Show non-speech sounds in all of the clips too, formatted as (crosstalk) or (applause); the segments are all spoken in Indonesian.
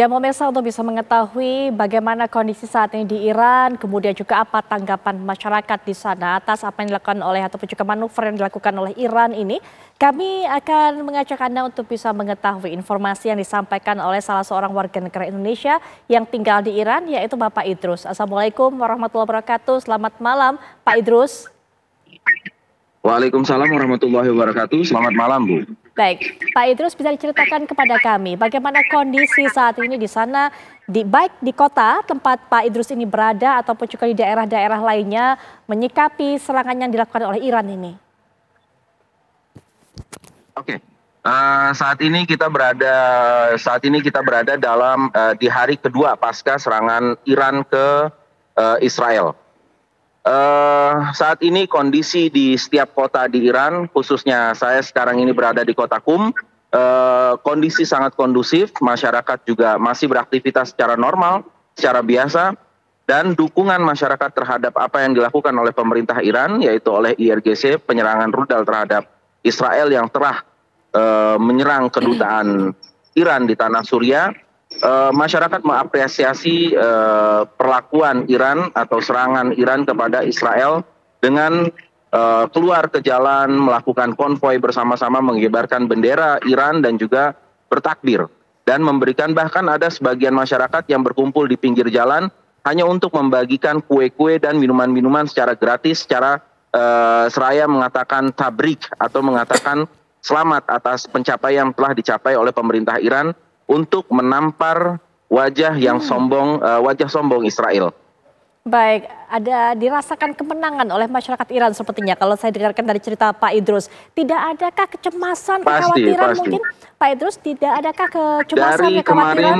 Dan pemirsa untuk bisa mengetahui bagaimana kondisi saat ini di Iran, kemudian juga apa tanggapan masyarakat di sana atas apa yang dilakukan oleh ataupun juga manuver yang dilakukan oleh Iran ini, kami akan mengajak Anda untuk bisa mengetahui informasi yang disampaikan oleh salah seorang warga negara Indonesia yang tinggal di Iran, yaitu Bapak Idrus. Assalamualaikum warahmatullahi wabarakatuh. Selamat malam, Pak Idrus. Waalaikumsalam warahmatullahi wabarakatuh. Selamat malam, Bu. Baik, Pak Idrus bisa diceritakan kepada kami bagaimana kondisi saat ini di sana, di baik di kota tempat Pak Idrus ini berada ataupun juga di daerah-daerah lainnya menyikapi serangan yang dilakukan oleh Iran ini. Oke, uh, saat ini kita berada saat ini kita berada dalam uh, di hari kedua pasca serangan Iran ke uh, Israel. Uh, saat ini kondisi di setiap kota di Iran, khususnya saya sekarang ini berada di kota Kum, uh, kondisi sangat kondusif, masyarakat juga masih beraktivitas secara normal, secara biasa, dan dukungan masyarakat terhadap apa yang dilakukan oleh pemerintah Iran, yaitu oleh IRGC, penyerangan rudal terhadap Israel yang telah uh, menyerang kedutaan Iran di tanah Suriah, uh, masyarakat mengapresiasi uh, perlakuan Iran atau serangan Iran kepada Israel dengan uh, keluar ke jalan melakukan konvoi bersama-sama mengibarkan bendera Iran dan juga bertakbir. Dan memberikan bahkan ada sebagian masyarakat yang berkumpul di pinggir jalan hanya untuk membagikan kue-kue dan minuman-minuman secara gratis secara uh, seraya mengatakan tabrik atau mengatakan selamat atas pencapaian yang telah dicapai oleh pemerintah Iran untuk menampar wajah yang hmm. sombong, uh, wajah sombong Israel. Baik, ada dirasakan kemenangan oleh masyarakat Iran sepertinya kalau saya dengarkan dari cerita Pak Idrus. Tidak adakah kecemasan, pasti, kekhawatiran pasti. mungkin Pak Idrus tidak adakah kecemasan, dari kekhawatiran kemarin,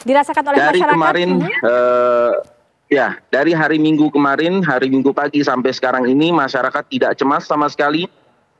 dirasakan oleh dari masyarakat? kemarin, uh, ya dari hari Minggu kemarin, hari Minggu pagi sampai sekarang ini masyarakat tidak cemas sama sekali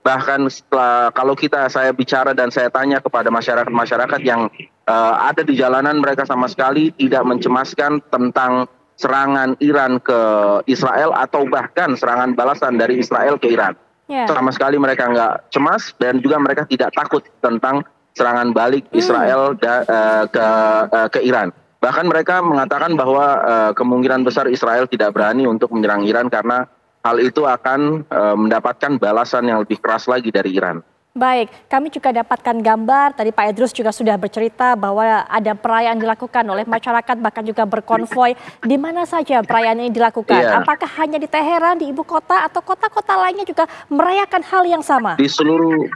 bahkan setelah kalau kita saya bicara dan saya tanya kepada masyarakat-masyarakat yang uh, ada di jalanan mereka sama sekali tidak mencemaskan tentang serangan Iran ke Israel atau bahkan serangan balasan dari Israel ke Iran. Yeah. Sama sekali mereka nggak cemas dan juga mereka tidak takut tentang serangan balik hmm. Israel da, uh, ke uh, ke Iran. Bahkan mereka mengatakan bahwa uh, kemungkinan besar Israel tidak berani untuk menyerang Iran karena hal itu akan uh, mendapatkan balasan yang lebih keras lagi dari Iran. Baik, kami juga dapatkan gambar, tadi Pak Idrus juga sudah bercerita bahwa ada perayaan dilakukan oleh masyarakat bahkan juga berkonvoy. Di mana saja perayaan ini dilakukan? Yeah. Apakah hanya di Teheran, di ibu kota atau kota-kota lainnya juga merayakan hal yang sama? Di seluruh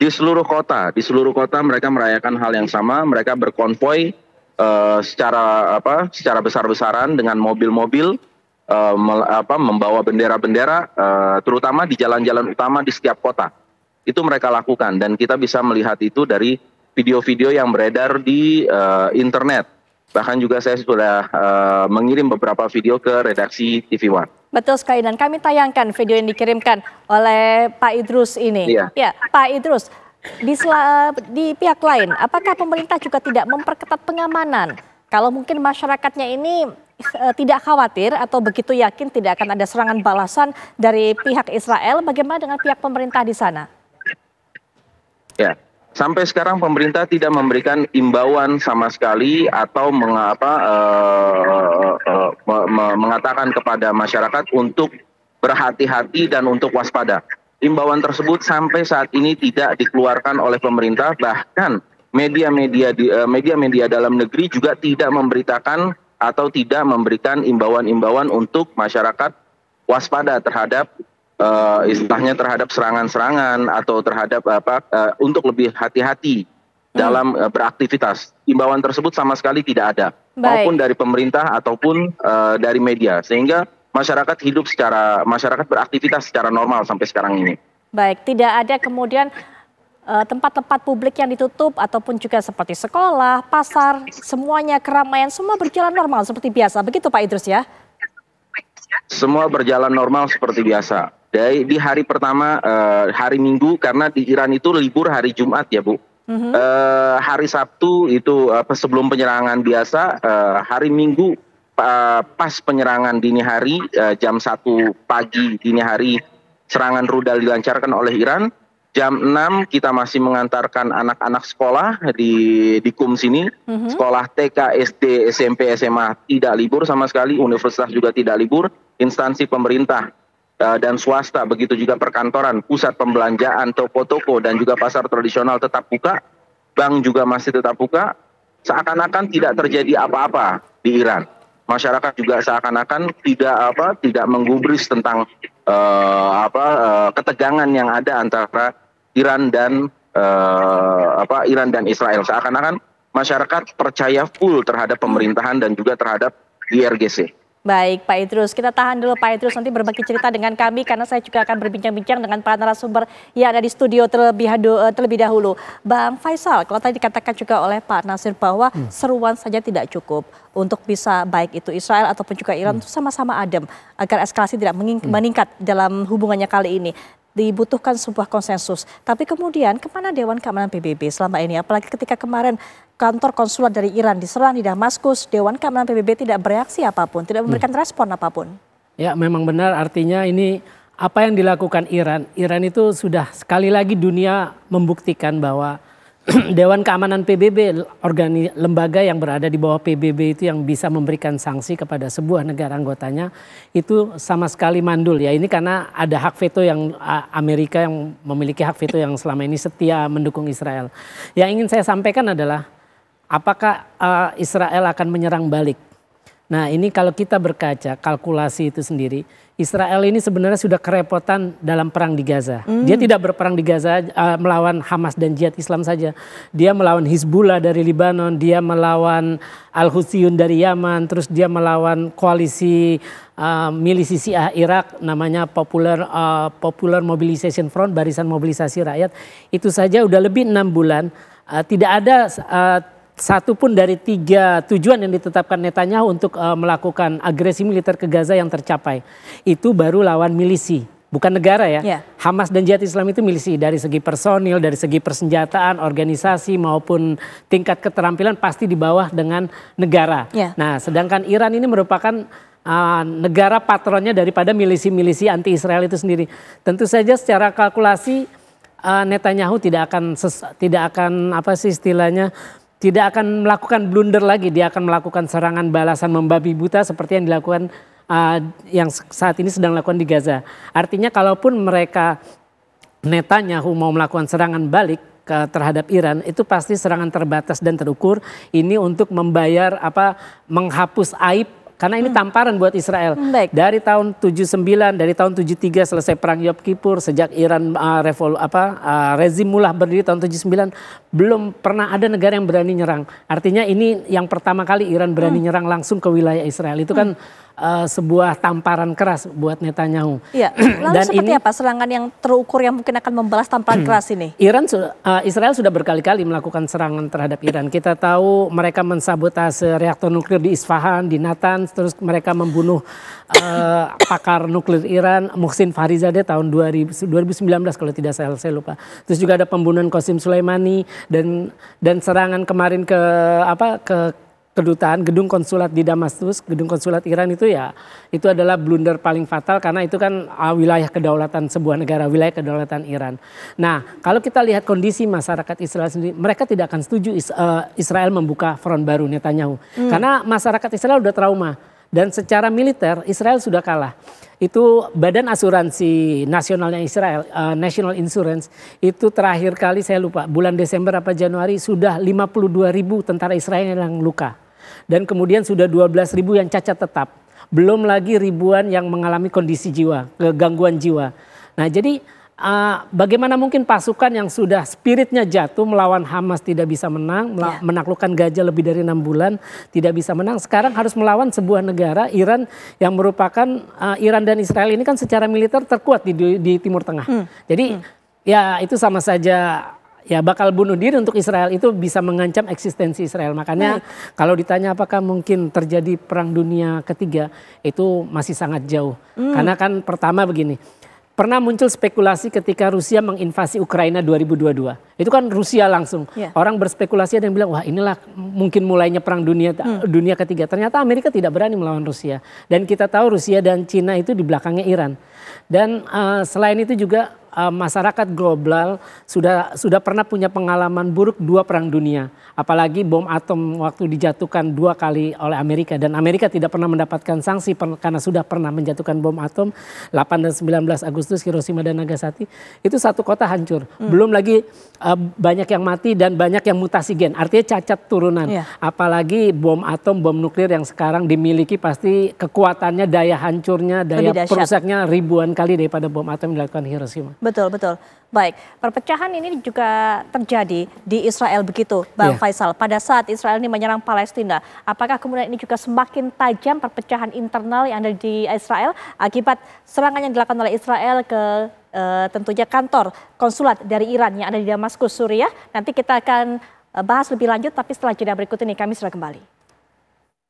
di seluruh kota, di seluruh kota mereka merayakan hal yang sama, mereka berkonvoy uh, secara apa? secara besar-besaran dengan mobil-mobil uh, apa, membawa bendera-bendera uh, terutama di jalan-jalan utama di setiap kota. Itu mereka lakukan dan kita bisa melihat itu dari video-video yang beredar di uh, internet. Bahkan juga saya sudah uh, mengirim beberapa video ke redaksi TV One. Betul sekali dan kami tayangkan video yang dikirimkan oleh Pak Idrus ini. Iya. Ya, Pak Idrus, di, di pihak lain, apakah pemerintah juga tidak memperketat pengamanan? Kalau mungkin masyarakatnya ini Eh, tidak khawatir atau begitu yakin tidak akan ada serangan balasan dari pihak Israel, bagaimana dengan pihak pemerintah di sana? Ya, sampai sekarang pemerintah tidak memberikan imbauan sama sekali atau mengapa uh, uh, uh, mengatakan kepada masyarakat untuk berhati-hati dan untuk waspada. Imbauan tersebut sampai saat ini tidak dikeluarkan oleh pemerintah, bahkan media-media media-media dalam negeri juga tidak memberitakan atau tidak memberikan imbauan-imbauan untuk masyarakat waspada terhadap uh, istilahnya terhadap serangan-serangan atau terhadap apa uh, untuk lebih hati-hati hmm. dalam uh, beraktivitas. Imbauan tersebut sama sekali tidak ada, Baik. maupun dari pemerintah ataupun uh, dari media, sehingga masyarakat hidup secara masyarakat beraktivitas secara normal sampai sekarang ini. Baik, tidak ada kemudian Eh, tempat-tempat publik yang ditutup ataupun juga seperti sekolah, pasar, semuanya keramaian semua berjalan normal seperti biasa. Begitu Pak Idrus ya? Semua berjalan normal seperti biasa. Dari di hari pertama uh, hari Minggu karena di Iran itu libur hari Jumat ya Bu. Uh, hari Sabtu itu uh, sebelum penyerangan biasa, uh, hari Minggu uh, pas penyerangan dini hari uh, jam 1 pagi dini hari serangan rudal dilancarkan oleh Iran jam 6 kita masih mengantarkan anak-anak sekolah di di KUM sini. Mm-hmm. Sekolah TK, SD, SMP, SMA tidak libur sama sekali, universitas juga tidak libur, instansi pemerintah uh, dan swasta, begitu juga perkantoran, pusat pembelanjaan, toko-toko dan juga pasar tradisional tetap buka. Bank juga masih tetap buka. Seakan-akan tidak terjadi apa-apa di Iran. Masyarakat juga seakan-akan tidak apa tidak menggubris tentang uh, apa uh, ketegangan yang ada antara Iran dan uh, apa Iran dan Israel seakan-akan masyarakat percaya full terhadap pemerintahan dan juga terhadap IRGC. Baik Pak Idrus, kita tahan dulu Pak Idrus nanti berbagi cerita dengan kami karena saya juga akan berbincang-bincang dengan para narasumber yang ada di studio terlebih, terlebih dahulu. Bang Faisal, kalau tadi dikatakan juga oleh Pak Nasir bahwa hmm. seruan saja tidak cukup untuk bisa baik itu Israel ataupun juga Iran hmm. sama-sama adem agar eskalasi tidak hmm. meningkat dalam hubungannya kali ini dibutuhkan sebuah konsensus. Tapi kemudian ke mana Dewan Keamanan PBB selama ini? Apalagi ketika kemarin kantor konsulat dari Iran diserang di Damaskus, Dewan Keamanan PBB tidak bereaksi apa pun, tidak memberikan hmm. respon apa pun. Ya memang benar artinya ini apa yang dilakukan Iran. Iran itu sudah sekali lagi dunia membuktikan bahwa (clears throat) Dewan Keamanan PBB, organi, lembaga yang berada di bawah PBB itu yang bisa memberikan sanksi kepada sebuah negara anggotanya itu sama sekali mandul ya. Ini karena ada hak veto yang Amerika yang memiliki hak veto yang selama ini setia mendukung Israel. Yang ingin saya sampaikan adalah apakah uh, Israel akan menyerang balik? Nah ini kalau kita berkaca kalkulasi itu sendiri, Israel ini sebenarnya sudah kerepotan dalam perang di Gaza. Mm. Dia tidak berperang di Gaza uh, melawan Hamas dan Jihad Islam saja. Dia melawan Hizbullah dari Libanon, dia melawan Al-Huthiyun dari Yaman, terus dia melawan koalisi uh, milisi Syiah Irak namanya Popular uh, Popular Mobilization Front, Barisan Mobilisasi Rakyat. Itu saja udah lebih enam bulan. Uh, tidak ada uh, satu pun dari tiga tujuan yang ditetapkan Netanyahu untuk uh, melakukan agresi militer ke Gaza yang tercapai. Itu baru lawan milisi, bukan negara ya. Yeah. Hamas dan Jihad Islam itu milisi dari segi personil, dari segi persenjataan, organisasi maupun tingkat keterampilan pasti di bawah dengan negara. Yeah. Nah, sedangkan Iran ini merupakan uh, negara patronnya daripada milisi-milisi anti Israel itu sendiri. Tentu saja secara kalkulasi uh, Netanyahu tidak akan ses, tidak akan apa sih istilahnya tidak akan melakukan blunder lagi, dia akan melakukan serangan balasan membabi buta seperti yang dilakukan uh, yang saat ini sedang dilakukan di Gaza. Artinya kalaupun mereka Netanyahu mau melakukan serangan balik ke, terhadap Iran itu pasti serangan terbatas dan terukur ini untuk membayar apa menghapus aib karena ini hmm. tamparan buat Israel. Hmm, baik. Dari tahun 79, dari tahun 73 selesai perang Yom Kippur, sejak Iran uh, revol apa uh, rezim mullah berdiri tahun 79, belum pernah ada negara yang berani nyerang. Artinya ini yang pertama kali Iran berani hmm. nyerang langsung ke wilayah Israel. Itu kan hmm uh, sebuah tamparan keras buat Netanyahu. Iya. (clears throat) Lalu Dan seperti ini, apa serangan yang terukur yang mungkin akan membalas tamparan keras ini? Iran uh, Israel sudah berkali-kali melakukan serangan terhadap Iran. Kita tahu mereka mensabotase reaktor nuklir di Isfahan, di Natanz, terus mereka membunuh uh, pakar nuklir Iran Muhsin Farizadeh tahun 2000, 2019 kalau tidak salah saya lupa. Terus juga ada pembunuhan Qasim Sulaimani dan dan serangan kemarin ke apa ke kedutaan gedung konsulat di Damaskus, gedung konsulat Iran itu ya itu adalah blunder paling fatal karena itu kan uh, wilayah kedaulatan sebuah negara, wilayah kedaulatan Iran. Nah, kalau kita lihat kondisi masyarakat Israel sendiri, mereka tidak akan setuju uh, Israel membuka front baru Netanyahu. Hmm. Karena masyarakat Israel sudah trauma dan secara militer Israel sudah kalah itu Badan Asuransi Nasionalnya Israel, uh, National Insurance, itu terakhir kali saya lupa, bulan Desember apa Januari sudah 52 ribu tentara Israel yang luka. Dan kemudian sudah 12 ribu yang cacat tetap. Belum lagi ribuan yang mengalami kondisi jiwa, gangguan jiwa. Nah jadi uh, bagaimana mungkin pasukan yang sudah spiritnya jatuh melawan Hamas tidak bisa menang, ya. menaklukkan Gaza lebih dari enam bulan tidak bisa menang. Sekarang harus melawan sebuah negara Iran yang merupakan uh, Iran dan Israel ini kan secara militer terkuat di, di Timur Tengah. Hmm. Jadi hmm. ya itu sama saja ya bakal bunuh diri untuk Israel itu bisa mengancam eksistensi Israel. Makanya Baik. kalau ditanya apakah mungkin terjadi perang dunia ketiga itu masih sangat jauh. Hmm. Karena kan pertama begini Pernah muncul spekulasi ketika Rusia menginvasi Ukraina 2022. Itu kan Rusia langsung. Yeah. Orang berspekulasi ada yang bilang, wah inilah mungkin mulainya perang dunia hmm. dunia ketiga. Ternyata Amerika tidak berani melawan Rusia. Dan kita tahu Rusia dan Cina itu di belakangnya Iran. Dan uh, selain itu juga uh, masyarakat global sudah sudah pernah punya pengalaman buruk dua perang dunia. Apalagi bom atom waktu dijatuhkan dua kali oleh Amerika dan Amerika tidak pernah mendapatkan sanksi karena sudah pernah menjatuhkan bom atom 8 dan 19 Agustus Hiroshima dan Nagasaki. Itu satu kota hancur. Hmm. Belum lagi uh, banyak yang mati dan banyak yang mutasi gen. Artinya cacat turunan. Yeah. Apalagi bom atom, bom nuklir yang sekarang dimiliki pasti kekuatannya, daya hancurnya, daya perusaknya ribuan kali daripada bom atom yang dilakukan Hiroshima. Betul, betul. Baik, perpecahan ini juga terjadi di Israel begitu, Bang yeah. Faisal. Pada saat Israel ini menyerang Palestina, apakah kemudian ini juga semakin tajam perpecahan internal yang ada di Israel akibat serangan yang dilakukan oleh Israel ke uh, tentunya kantor konsulat dari Iran yang ada di Damaskus, Suriah. Nanti kita akan uh, bahas lebih lanjut, tapi setelah jeda berikut ini kami sudah kembali.